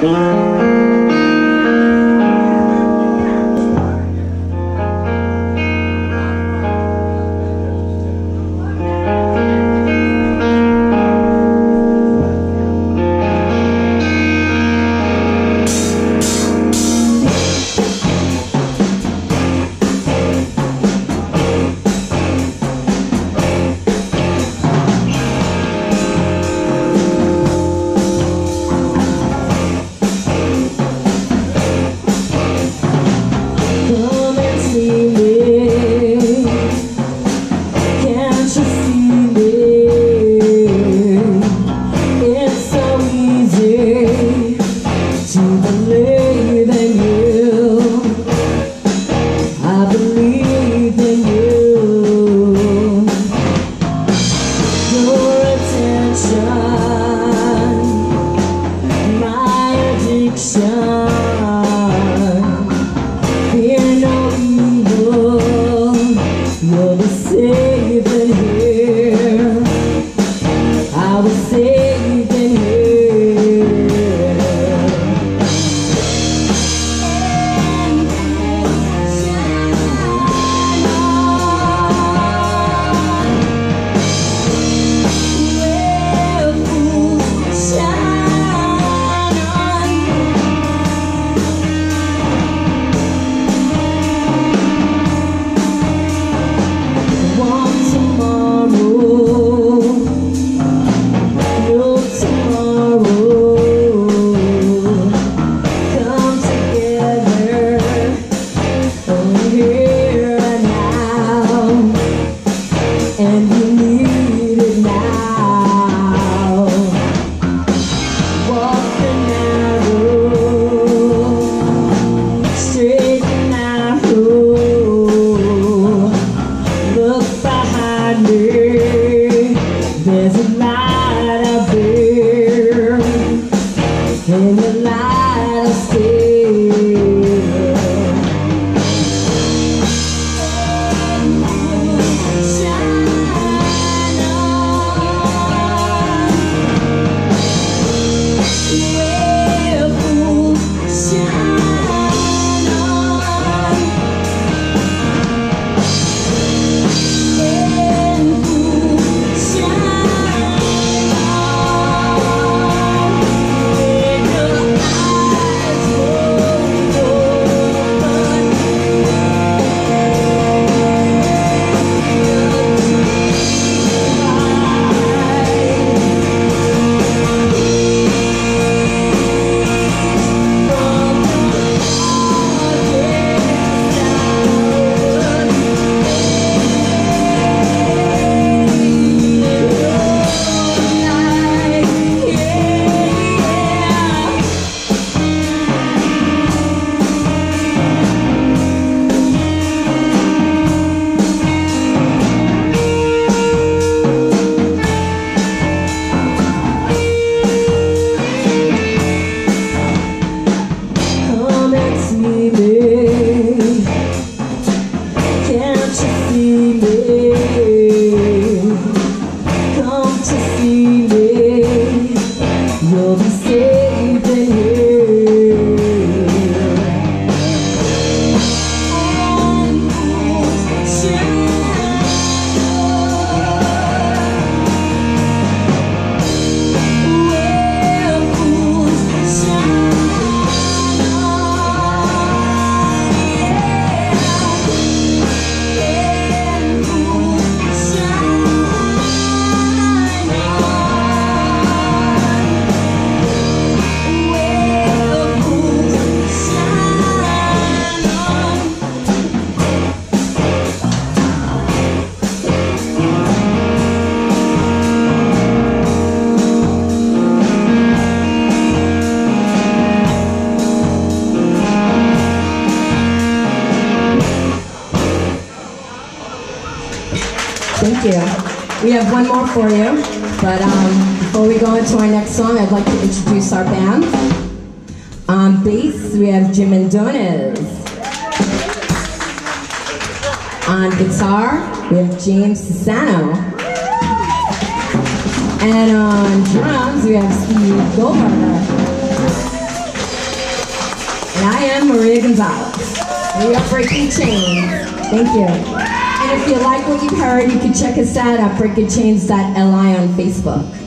嗯？You'll the safe light I You'll Thank you. We have one more for you, but um, before we go into our next song, I'd like to introduce our band. On bass, we have Jim Mendones. On guitar, we have James Sassano. And on drums, we have Steve Goldberger. And I am Maria Gonzalez. We are Breaking Chains. Thank you. And if you like what you've heard, you can check us out at breakingchains.li on Facebook.